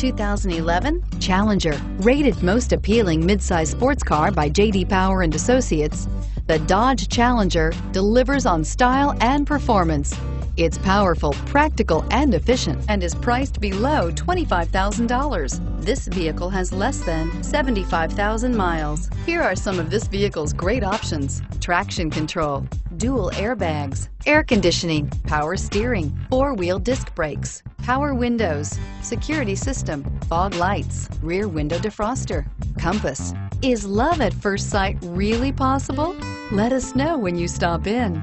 2011 Challenger. Rated most appealing midsize sports car by J.D. Power and Associates, the Dodge Challenger delivers on style and performance. It's powerful, practical, and efficient and is priced below $25,000. This vehicle has less than 75,000 miles. Here are some of this vehicle's great options. Traction control, dual airbags, air conditioning, power steering, four-wheel disc brakes, power windows, security system, fog lights, rear window defroster, compass. Is love at first sight really possible? Let us know when you stop in.